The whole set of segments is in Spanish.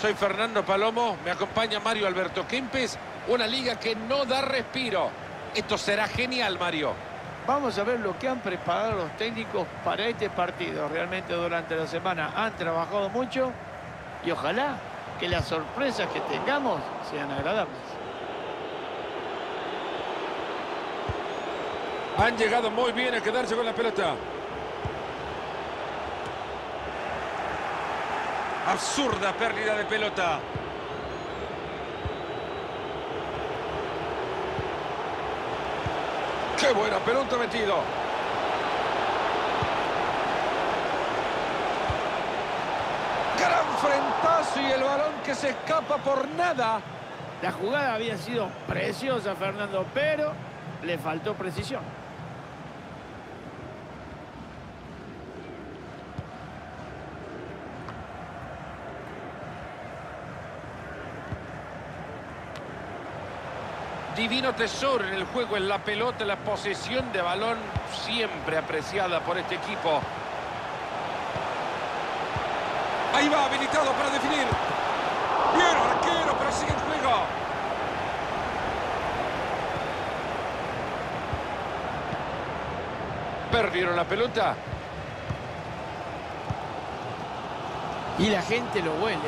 Soy Fernando Palomo, me acompaña Mario Alberto Kempes, una liga que no da respiro. Esto será genial, Mario. Vamos a ver lo que han preparado los técnicos para este partido. Realmente durante la semana han trabajado mucho y ojalá que las sorpresas que tengamos sean agradables. Han llegado muy bien a quedarse con la pelota. Absurda pérdida de pelota. ¡Qué buena pelota metido! Frentazo y el balón que se escapa por nada. La jugada había sido preciosa, Fernando, pero le faltó precisión. Divino tesoro en el juego, en la pelota, la posesión de balón siempre apreciada por este equipo. Ahí va, habilitado para definir. Bien, arquero, pero sigue en juego. Perdieron la pelota. Y la gente lo huele.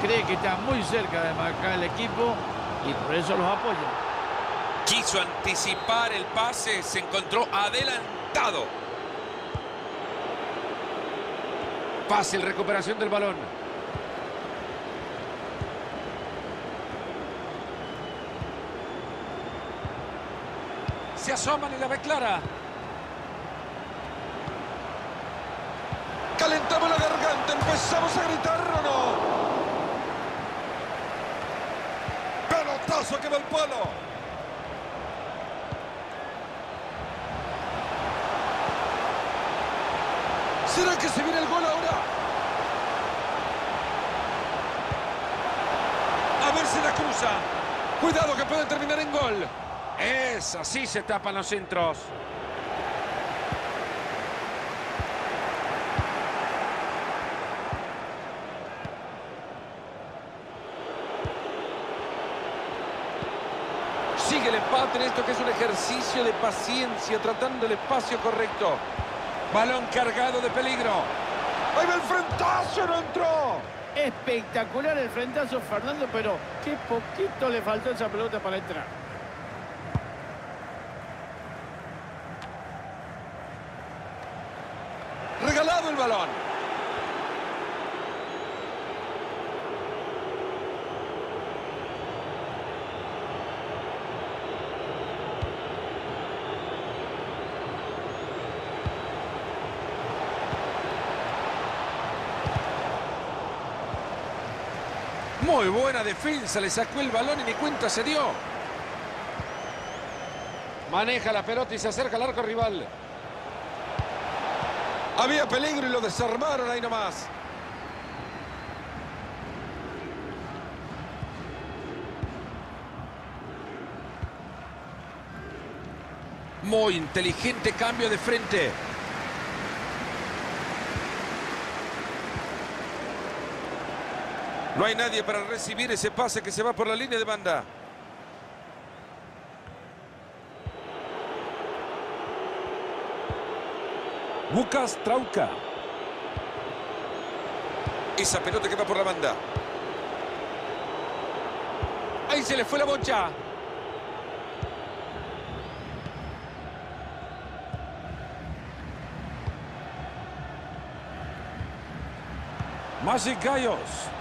Cree que está muy cerca de marcar el equipo y por eso los apoya. Quiso anticipar el pase, se encontró adelantado. Fácil recuperación del balón. Se asoman y la ve clara. Calentamos la garganta, empezamos a gritar o no. Pelotazo que va el palo. ¿Será que se viene el gol ahora? A ver si la cruza. Cuidado que puede terminar en gol. Es así se tapan los centros. Sigue el empate en esto que es un ejercicio de paciencia, tratando el espacio correcto. Balón cargado de peligro. ¡Ahí va el frentazo! ¡No entró! Espectacular el frentazo, Fernando, pero qué poquito le faltó esa pelota para entrar. Regalado el balón. Muy buena defensa, le sacó el balón y ni cuenta se dio. Maneja la pelota y se acerca al arco rival. Había peligro y lo desarmaron ahí nomás. Muy inteligente cambio de frente. No hay nadie para recibir ese pase que se va por la línea de banda. Lucas Trauca. Esa pelota que va por la banda. Ahí se le fue la bocha. Magic Gallos.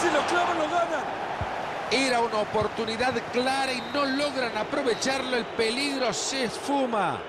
Si lo clavan, lo ganan. Era una oportunidad clara y no logran aprovecharlo. El peligro se esfuma.